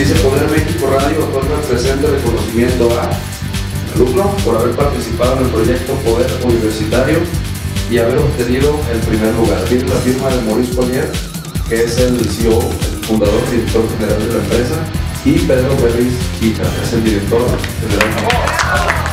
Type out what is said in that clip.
Dice Poder México Radio otorga el presente reconocimiento a alumno por haber participado en el proyecto Poder Universitario y haber obtenido el primer lugar. Tiene la firma de Maurice Collier, que es el CEO, el fundador y director general de la empresa, y Pedro Belis Hija, es el director general.